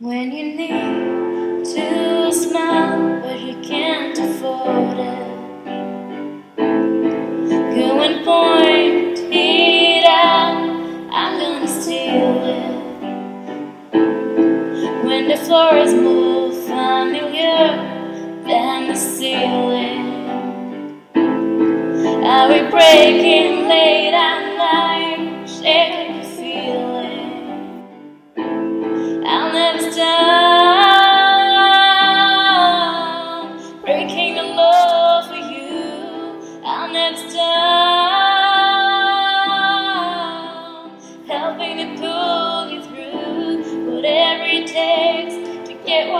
When you need to smile, but you can't afford it, go and point it out. I'm gonna steal it. When the floor is more familiar than the ceiling, are we breaking late at night?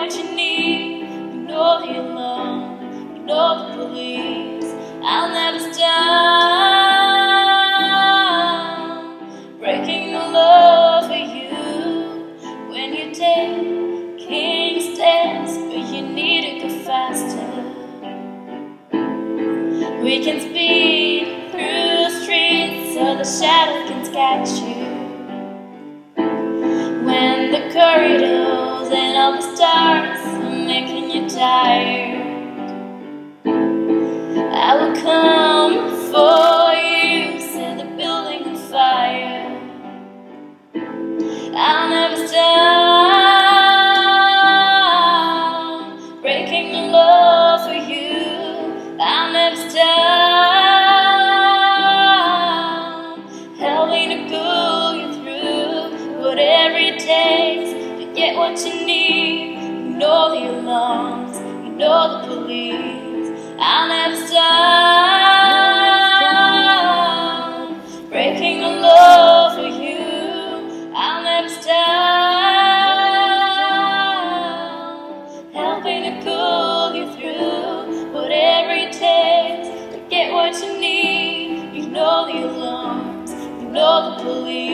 What you need. You know the alarm, you know the police. I'll never stop breaking the law for you. When you take king's dance, but you need to go faster. We can speed through the streets so the shadows can catch you. Get what you need. You know the alarms, you know the police. I'll never stop breaking the law for you. I'll never stop helping to pull you through whatever it takes to get what you need. You know the alarms, you know the police.